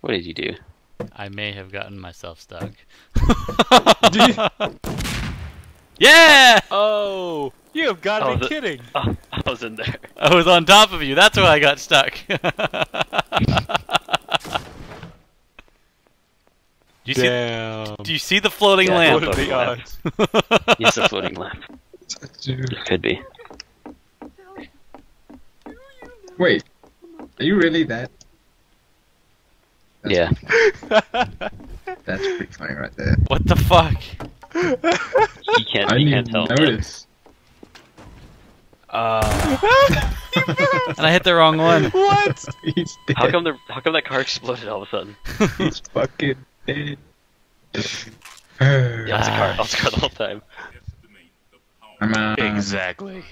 What did you do? I may have gotten myself stuck. yeah! Oh, you have got to be the- kidding. Oh, I was in there. I was on top of you. That's why I got stuck. do you see? Damn. Do you see the floating Yeah, lamp? What are the Lamp. odds? It's a floating lamp. Could be. Wait, are you really that? That's, Yeah. That's pretty funny right there. What the fuck? You can't. I You didn't can't tell. notice. Uh, And I hit the wrong one. what? He's dead. how come the How come that car exploded all of a sudden? He's fucking dead. Yeah, it was a car. It was a car the whole time. I'm, um, Exactly.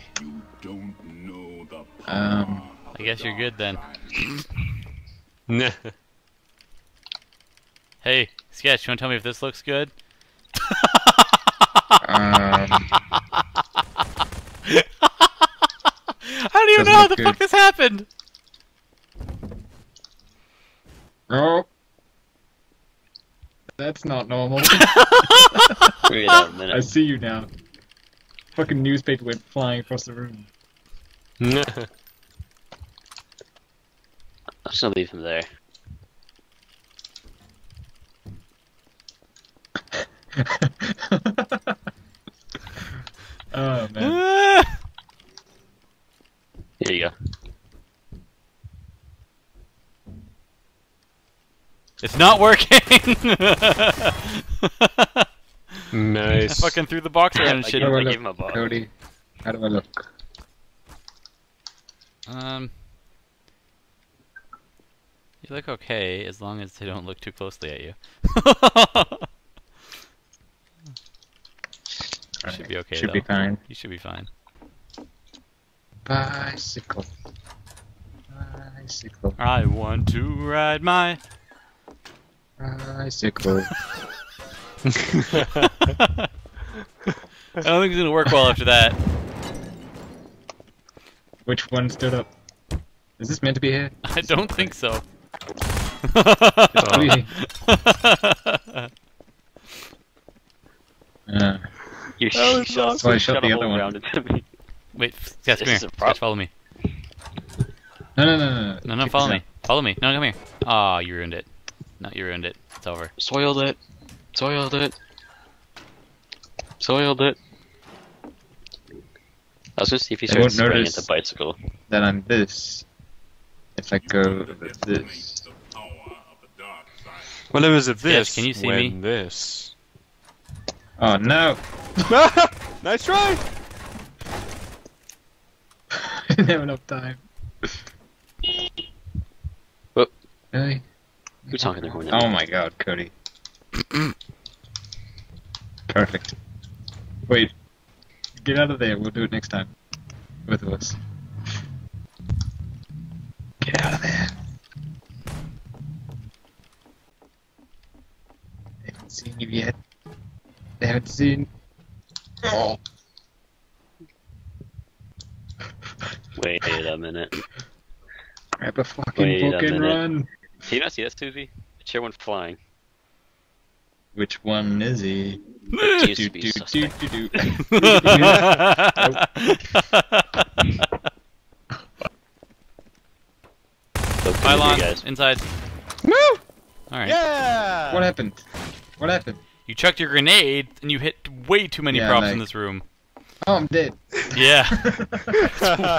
Um, I guess you're good then. Nah. Hey, Sketch, you wanna tell me if this looks good? um, I don't even know how the look fuck this happened. oh. That's not normal. Wait a I minute. I see you now. Fucking newspaper went flying across the room. Nah. I'm just gonna leave him there. oh man. Here you go. it's not working. I Nice. fucking threw the box around and I shit. gave, How do I I gave him a ball. Cody, how do I look? Um, you look okay as long as they don't look too closely at you. You should be okay Should though. be fine. You should be fine. Bicycle. Bicycle. I want to ride my. Bicycle. I don't think it's gonna work well after that. Which one stood up? Is this meant to be here? I don't think so. Really? Uh, You, That you was shot, awesome. you Shot shot the other one. around into me. Wait, Sketch, come This here. is a prob- Sketch, follow me. no, no, no, no, no. No, no, follow me. Follow me. No, come here. Aw, you ruined it. No, you ruined it. It's over. Soiled it. Soiled it. Soiled it. I was gonna see if he I won't starts spraying notice. into bicycle. Then I'm this. If I go this. Well, it was a Yes, this. can you see when me? This. Oh no! nice try. I didn't have enough time. Whoop. Really? Who's honking their horn? at Oh my god, Cody. Perfect. Wait. Get out of there. We'll do it next time. Both of us. Get out of there. They haven't seen you yet. They haven't seen. Wait a minute. Grab a fucking Wait a book and minute. run. Do you not see that, Souzie? The chair went flying. Which one is he? Seems Do, to do, do, do, do. Pylon, guys. inside. Woo! Alright. Yeah. What happened? What happened? You chucked your grenade and you hit way too many Yeah, props like- in this room. Oh, I'm dead. Yeah.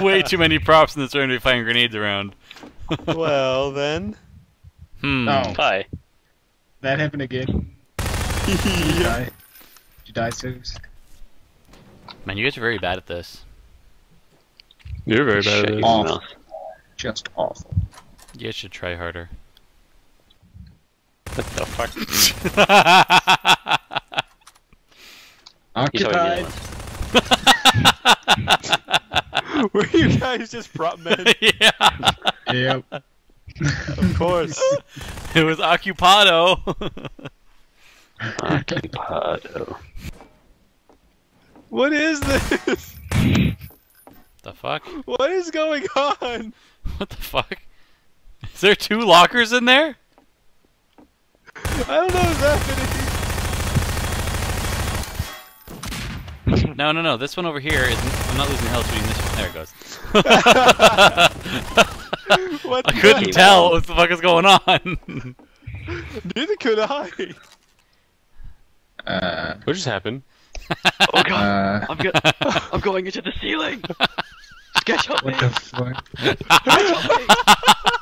way too many props in this room to be firing grenades around. well then. Hmm. Oh. Hi. That happened again. Did you die? Did you die, Suze? Man, you guys are very bad at this. You're very Shut bad at this. Mouth. Just awful. You guys should try harder. What the fuck? You saw what Occupied. you. Were you guys just prop men? yeah. Yep. of course. It was Occupado. Occupado. What is this? the fuck? What is going on? What the fuck? Is there two lockers in there? I don't know what's happening. No, no, no. This one over here is. I'm not losing health between this one. There it goes. What I couldn't Game tell what the fuck is going on. Neither could I. Uh, What just happened? Oh god, uh, I'm, go- I'm going into the ceiling. Sketch help me. what the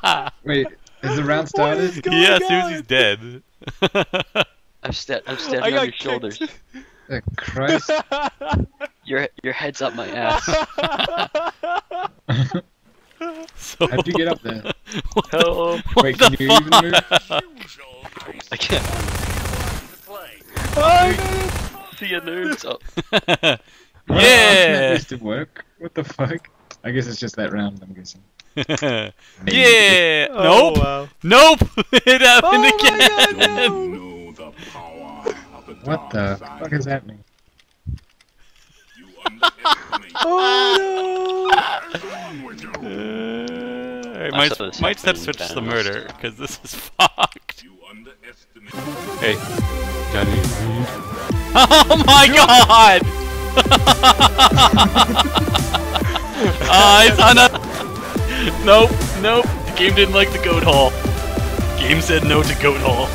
fuck? Wait, is the round started? going yeah, on? Souzie's dead. I'm, sta- I'm I standing on got your shoulders. Kicked. Uh, Christ. Your your head's up my ass. so, How'd you get up there? Help! What Wait, the can you even move? fuck? I can't Oh, see a noobs. Oh, That yeah! used to work. What the fuck? I guess it's just that round. I'm guessing. Yeah! nope! Oh, wow. Nope! it happened Oh my again! God, no. What the fuck is happening? You underestimate Oh Uh, alright, might, saw might step happening switch in the Thanos. murder, because this is fucked. you underestimate Hey, Johnny. Oh my god! Ah, it's on a. Nope, nope. The game didn't like the goat hole. Game said no to goat hole.